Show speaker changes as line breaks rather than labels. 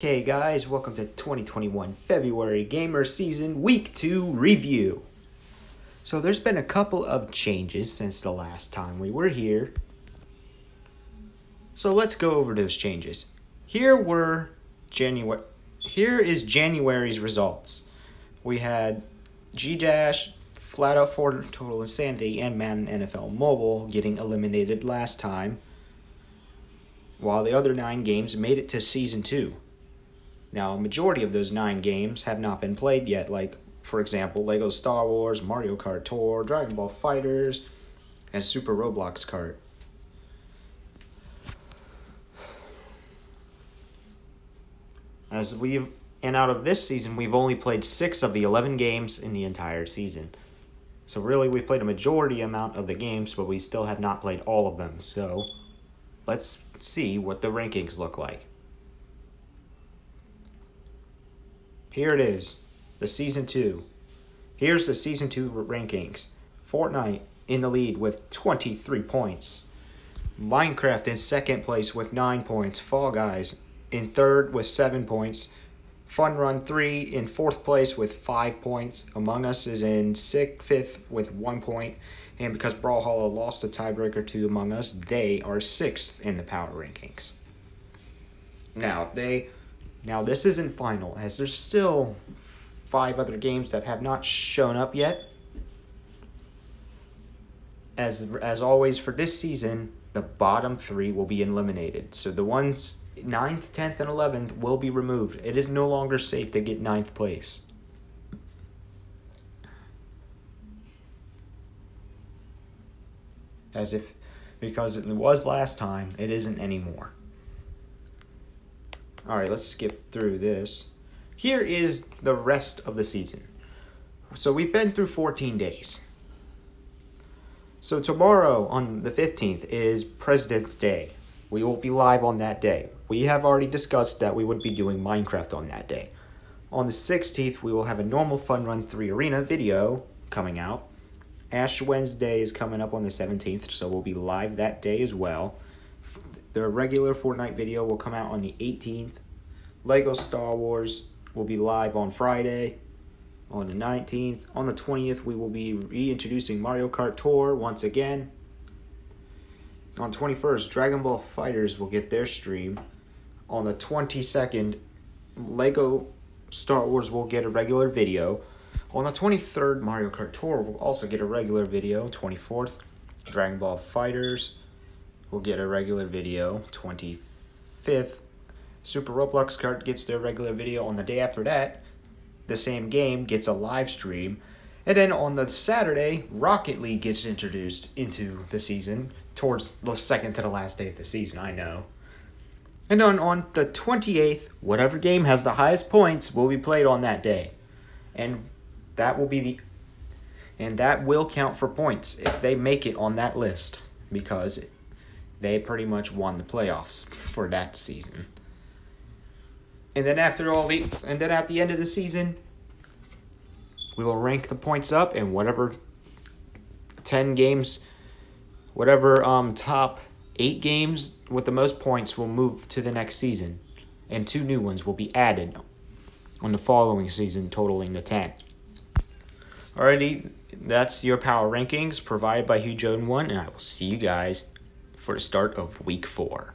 Okay guys, welcome to 2021 February Gamer Season Week 2 Review. So there's been a couple of changes since the last time we were here. So let's go over those changes. Here were January here is January's results. We had G-Dash, Flat Out 4 Total Insanity, and Madden NFL Mobile getting eliminated last time, while the other nine games made it to Season 2. Now, a majority of those nine games have not been played yet, like, for example, LEGO Star Wars, Mario Kart Tour, Dragon Ball FighterZ, and Super Roblox Kart. As we've and out of this season, we've only played six of the 11 games in the entire season. So really, we played a majority amount of the games, but we still have not played all of them. So let's see what the rankings look like. Here it is, the season two. Here's the season two rankings. Fortnite in the lead with 23 points. Minecraft in second place with 9 points. Fall Guys in third with 7 points. Fun Run 3 in fourth place with 5 points. Among Us is in sixth, fifth with 1 point. And because Brawlhalla lost the tiebreaker to Among Us, they are sixth in the power rankings. Now, they now this isn't final, as there's still five other games that have not shown up yet. As as always for this season, the bottom three will be eliminated. So the ones 9th, 10th, and 11th will be removed. It is no longer safe to get ninth place. As if, because it was last time, it isn't anymore. Alright, let's skip through this. Here is the rest of the season. So we've been through 14 days. So tomorrow on the 15th is President's Day. We will be live on that day. We have already discussed that we would be doing Minecraft on that day. On the 16th, we will have a normal Fun Run 3 Arena video coming out. Ash Wednesday is coming up on the 17th, so we'll be live that day as well. The regular Fortnite video will come out on the 18th. Lego Star Wars will be live on Friday on the 19th. On the 20th, we will be reintroducing Mario Kart Tour once again. On 21st, Dragon Ball FighterZ will get their stream. On the 22nd, Lego Star Wars will get a regular video. On the 23rd, Mario Kart Tour will also get a regular video. 24th, Dragon Ball FighterZ will get a regular video 25th. Super Roblox Kart gets their regular video on the day after that. The same game gets a live stream. And then on the Saturday, Rocket League gets introduced into the season towards the second to the last day of the season, I know. And then on the 28th, whatever game has the highest points will be played on that day. And that will be the and that will count for points if they make it on that list because they pretty much won the playoffs for that season. And then after all the and then at the end of the season, we will rank the points up and whatever 10 games whatever um top 8 games with the most points will move to the next season and two new ones will be added on the following season totaling the 10. Alrighty, that's your power rankings provided by HugeOden1 and I will see you guys for the start of week four.